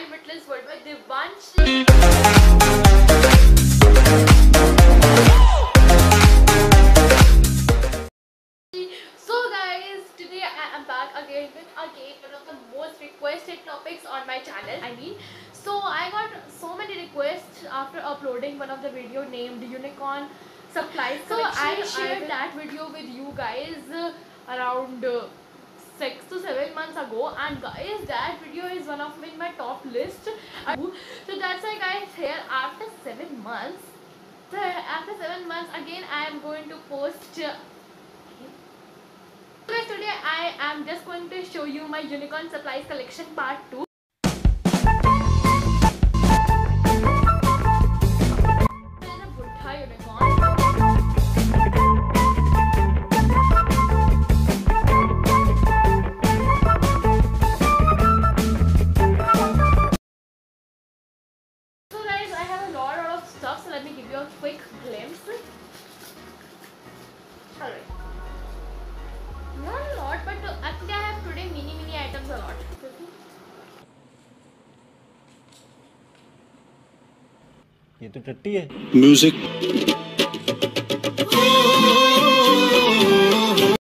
my limitless world by Devanshi. So guys, today I am back again with again one of the most requested topics on my channel. I mean, so I got so many requests after uploading one of the video named Unicorn Supplies. So I shared that video with you guys around uh, six to seven months ago, and guys, that video is one of in my top list. So that's why guys, here after seven months. So after seven months again I am going to post uh, guys, today I am just going to show you my unicorn supplies collection part 2. Stuff, so let me give you a quick glimpse. Alright. Not a lot, but uh, actually I have today mini mini items a lot. ये तो टट्टी है music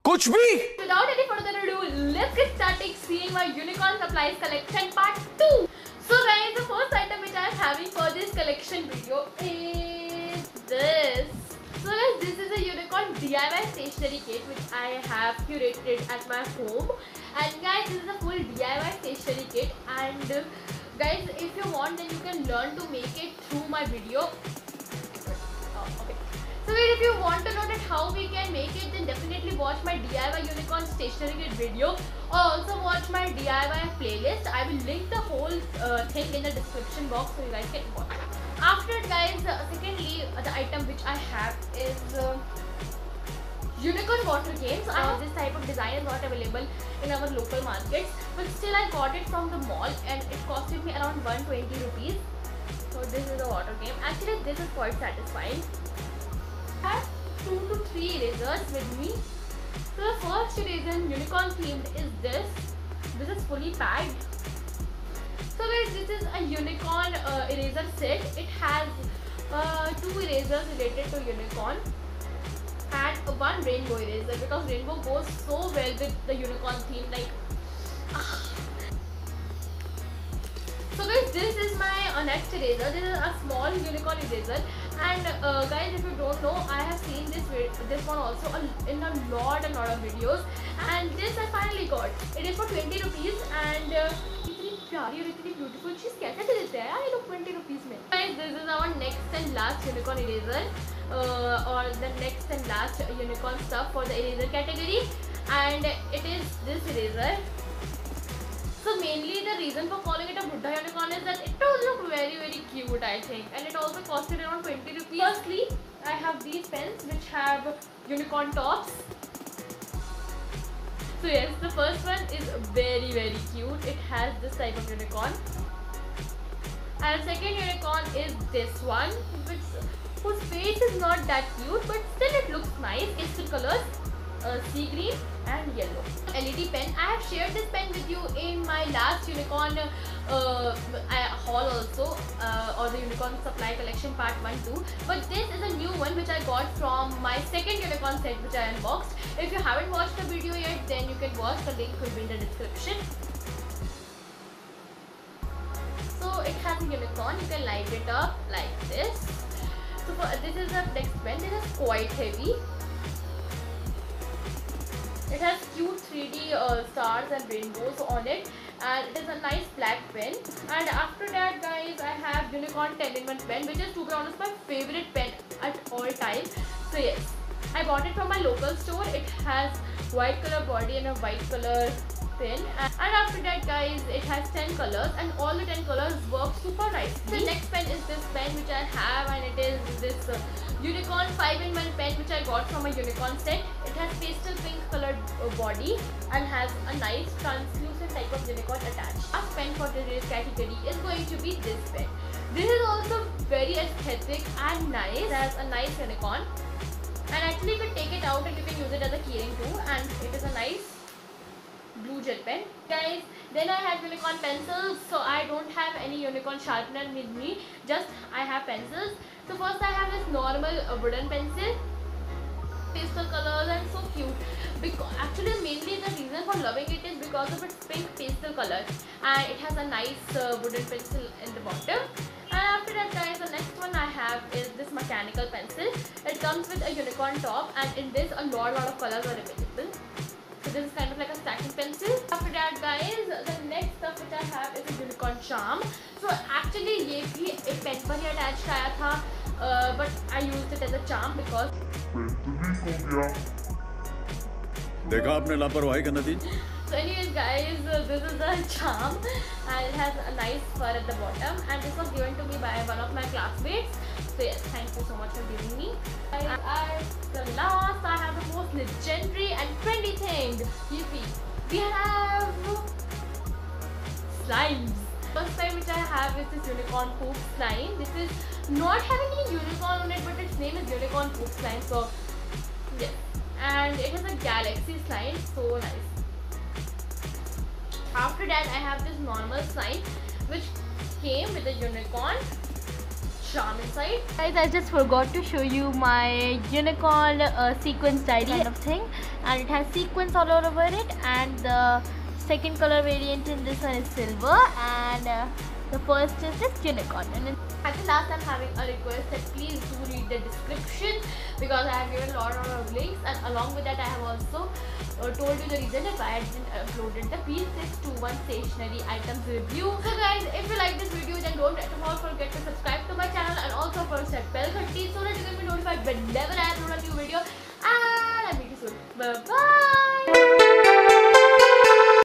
कुछ भी Without any further ado, let's get started seeing my unicorn supplies collection part video is this. So guys, this is a unicorn DIY stationery kit which I have curated at my home. And guys, this is a full DIY stationery kit. And guys, if you want, then you can learn to make it through my video. Oh, okay. So guys, if you want to know that how we can make it, then definitely watch my DIY unicorn stationery kit video or also watch my DIY playlist. I will link the whole uh, thing in the description box so you guys can watch. After guys, uh, secondly, uh, the item which I have is uh, unicorn water games. Uh, this type of design is not available in our local markets, but still I got it from the mall and it costed me around 120 rupees. So this is a water game. Actually, this is quite satisfying. I have two to three erasers with me. So the first eraser unicorn themed is this. This is fully packed. So guys, this is a unicorn uh, eraser set. It has uh, two erasers related to unicorn and one rainbow eraser because rainbow goes so well with the unicorn theme. Like so guys, this is my uh, next eraser. This is a small unicorn eraser. And uh, guys, if you don't know, I have seen this this one also in a lot and lot of videos. And this I finally got. It is for 20 rupees and uh, इतनी प्यारी और इतनी beautiful चीज़ कैसे दे देते हैं यार ये लोग 20 rupees में guys this is our next and last unicorn eraser uh, or the next and last unicorn stuff for the eraser category and it is this eraser so mainly the reason for calling it a Buddha unicorn is that it does look very very cute I think and it also costed around 20 rupees. Firstly, I have these pens which have unicorn tops. So yes, the first one is very very cute. It has this type of unicorn. And second unicorn is this one which whose face is not that cute but still it looks nice. It's the colors uh, sea green and yellow. LED pen. I have shared this pen with you in my last unicorn uh, haul also uh, or the unicorn supply collection part 1 too. But this is a new one which I got from my second unicorn set which I unboxed. If you haven't watched the video yet then you can watch. The link will be in the description. So it has a unicorn. You can light it up like this. So for, this is a next pen. This is quite heavy. It has cute 3D uh, stars and rainbows on it and it is a nice black pen. And after that guys I have unicorn 10 in 1 pen which is to be honest my favorite pen at all time so yes I bought it from my local store. It has white color body and a white color pen and after that guys it has 10 colors and all the 10 colors work super nice. The next pen is this pen which I have and it is this uh, unicorn 5 in 1 pen which I got from a unicorn set. It has pastel pink colored uh, body and has a nice translucent type of unicorn attached. Last pen for today's category is going to be this pen. This is also very aesthetic and nice. It has a nice unicorn. And actually you can take it out and you can use it as a keyring too and it is a nice blue gel pen. Guys then i have unicorn pencils so i don't have any unicorn sharpener with me just i have pencils. So first i have this normal uh, wooden pencil. Pastel colors and so cute. Because actually mainly the reason for loving it is because of its pink pastel color. And it has a nice uh, wooden pencil in the bottom. And after that guys the next one i have is this mechanical pencil. It comes with a unicorn top and in this a lot lot of colors are available. So this is kind of like a stacking pencil after that guys the next stuff which i have is a unicorn charm so actually ये भी एक pen पर ही attach आया था but I use it as a charm because देखा आपने लापरवाही का नतीजा So anyways guys, uh, this is a charm and it has a nice fur at the bottom and this was given to me by one of my classmates. So yes, thank you so much for giving me. And at slimes. First slime which I have is this unicorn poop slime. This is not having any unicorn on it but its name is unicorn poop slime. So yes. And it is a galaxy slime. So nice after that I have this normal slime which came with a unicorn charm inside. Guys, I just forgot to show you my unicorn uh, sequence diary kind of thing and it has sequence all over it and the second color variant in this one is silver and uh, the first is this unicorn and at the last I'm having a request that please do read the description because I have given a lot of links and along with that I have also uh, told you the reason why I didn't uploaded the BT21 stationery items review. So guys if you like this video then don't forget to subscribe to my channel and also press that bell button so that you can be notified whenever I upload a new video and I'll meet you soon. Bye bye!